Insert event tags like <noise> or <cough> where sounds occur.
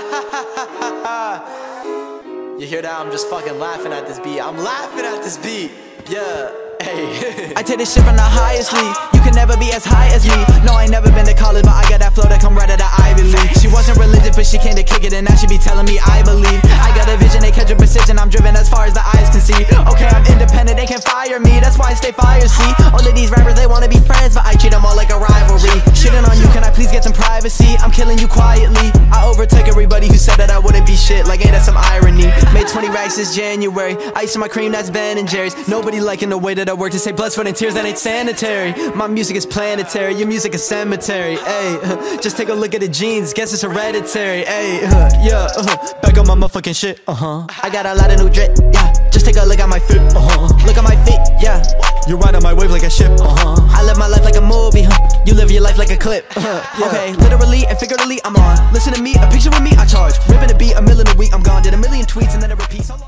<laughs> you hear that? I'm just fucking laughing at this beat. I'm laughing at this beat. Yeah. Hey. <laughs> I take this shit from the highest league. You can never be as high as me. No, I ain't never been to college, but I got that flow that come right out of Ivy League. She wasn't religious, but she came to kick it, and now she be telling me I believe. I got a vision, they catch a precision. I'm driven as far as the eyes can see. Okay, I'm independent, they can fire me. That's why I stay fire. See, all of these rappers they wanna be friends, but I treat them all like a rivalry. Shitting on you, can I please get some privacy? I'm killing you quietly. I overtake everybody irony? Made 20 racks this January. Ice in my cream, that's Ben and Jerry's. Nobody liking the way that I work to say blood, sweat, and tears that ain't sanitary. My music is planetary, your music is cemetery. Ayy, <laughs> just take a look at the genes, guess it's hereditary. Ayy, <laughs> yeah, uh, back on my motherfucking shit. Uh huh. I got a lot of new drip. Yeah, just take a look at my feet, Uh huh. Look at my feet. Yeah, you ride on my wave like a ship. Uh huh. I live my life like a movie. Huh? You live your life like a clip. Uh, yeah. Okay, literally and figuratively, I'm on. Listen to me, a picture with me, tweets and then it repeats.